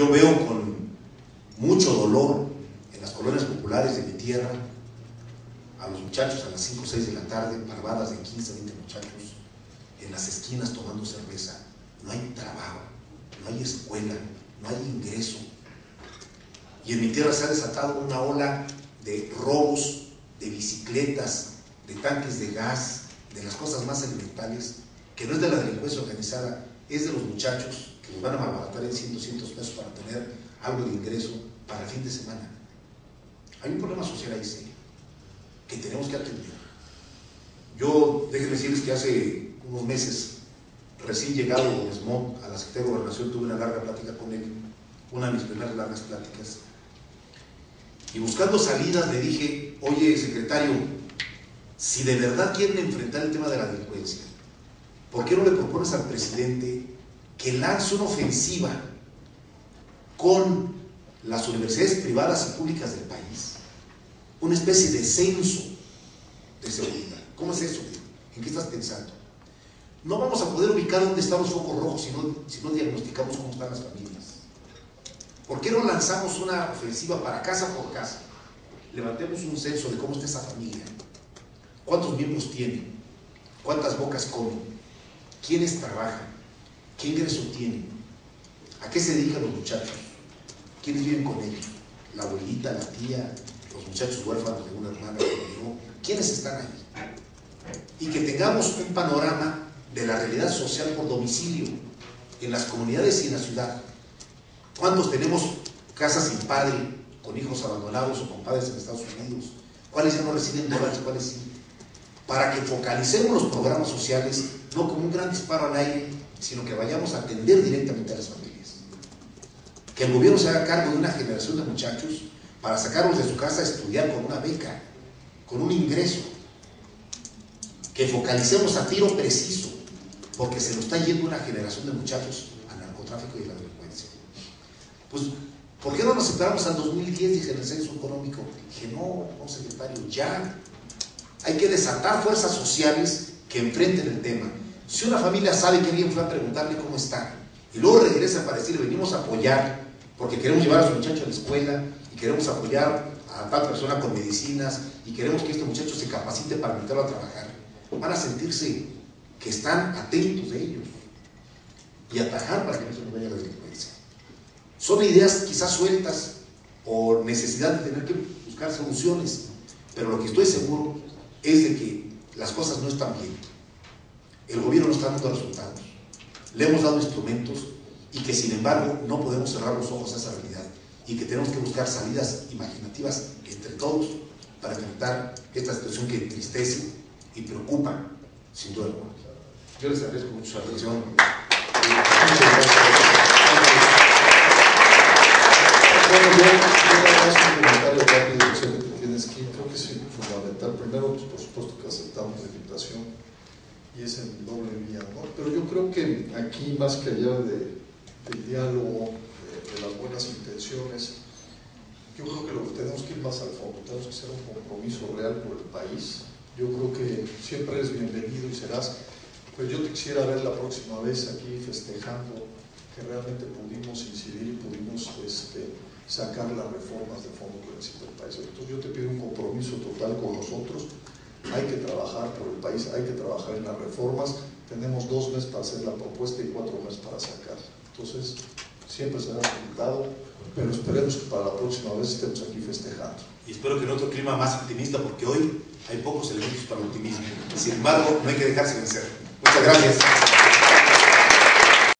Yo veo con mucho dolor en las colonias populares de mi tierra a los muchachos a las 5 o 6 de la tarde, parvadas de 15 20 muchachos, en las esquinas tomando cerveza. No hay trabajo, no hay escuela, no hay ingreso. Y en mi tierra se ha desatado una ola de robos de bicicletas, de tanques de gas, de las cosas más elementales, que no es de la delincuencia organizada, es de los muchachos que los van a malbaratar en 100, 200 pesos para tener algo de ingreso para el fin de semana. Hay un problema social ahí serio que tenemos que atender. Yo, déjenme decirles que hace unos meses, recién llegado Smont a la Secretaría de Gobernación, tuve una larga plática con él, una de mis primeras largas pláticas. Y buscando salidas le dije, oye secretario, si de verdad quieren enfrentar el tema de la delincuencia, ¿por qué no le propones al presidente que lance una ofensiva con las universidades privadas y públicas del país? Una especie de censo de seguridad. ¿Cómo es eso? ¿En qué estás pensando? No vamos a poder ubicar dónde están los focos rojos si no, si no diagnosticamos cómo están las familias. ¿Por qué no lanzamos una ofensiva para casa por casa? Levantemos un censo de cómo está esa familia. ¿Cuántos miembros tiene? ¿Cuántas bocas comen? ¿Quiénes trabajan? ¿Qué ingreso tienen? ¿A qué se dedican los muchachos? ¿Quiénes viven con ellos? ¿La abuelita, la tía, los muchachos huérfanos de una hermana ¿Quiénes están ahí? Y que tengamos un panorama de la realidad social por domicilio en las comunidades y en la ciudad. ¿Cuántos tenemos casas sin padre, con hijos abandonados o con padres en Estados Unidos? ¿Cuáles ya no reciben dólares? ¿Cuáles sí? Para que focalicemos los programas sociales, no como un gran disparo al aire, sino que vayamos a atender directamente a las familias. Que el gobierno se haga cargo de una generación de muchachos para sacarlos de su casa a estudiar con una beca, con un ingreso. Que focalicemos a tiro preciso, porque se nos está yendo una generación de muchachos al narcotráfico y a la delincuencia. Pues, ¿por qué no nos separamos al 2010? Dije en el censo económico. Dije, no, no, secretario, ya. Hay que desatar fuerzas sociales que enfrenten el tema. Si una familia sabe que alguien fue a preguntarle cómo está, y luego regresa para decirle, venimos a apoyar, porque queremos llevar a su muchacho a la escuela, y queremos apoyar a tal persona con medicinas, y queremos que este muchacho se capacite para meterlo a trabajar, van a sentirse que están atentos de ellos y atajar para que no se nos vaya la delincuencia. Son ideas quizás sueltas o necesidad de tener que buscar soluciones, pero lo que estoy seguro es de que las cosas no están bien. El gobierno no está dando resultados. Le hemos dado instrumentos y que sin embargo no podemos cerrar los ojos a esa realidad y que tenemos que buscar salidas imaginativas entre todos para enfrentar esta situación que entristece y preocupa, sin duda alguna. Yo les agradezco mucho su atención. Bueno, yo, yo nada más un comentario rápido, sé que tienes que creo que es fundamental. Primero, pues, por supuesto que aceptamos la invitación y es en doble vía, ¿no? Pero yo creo que aquí, más que allá de, del diálogo, de, de las buenas intenciones, yo creo que lo que tenemos que ir más al fondo, tenemos que hacer un compromiso real por el país. Yo creo que siempre eres bienvenido y serás, pero yo te quisiera ver la próxima vez aquí festejando que realmente pudimos incidir y pudimos este, sacar las reformas de fondo que necesita el país. Entonces yo te pido un compromiso total con nosotros. Hay que trabajar por el país, hay que trabajar en las reformas. Tenemos dos meses para hacer la propuesta y cuatro meses para sacar. Entonces, siempre será invitado, pero esperemos que para la próxima vez estemos aquí festejando. Y espero que en otro clima más optimista, porque hoy hay pocos elementos para el optimismo. Sin embargo, no hay que dejarse vencer. Muchas gracias.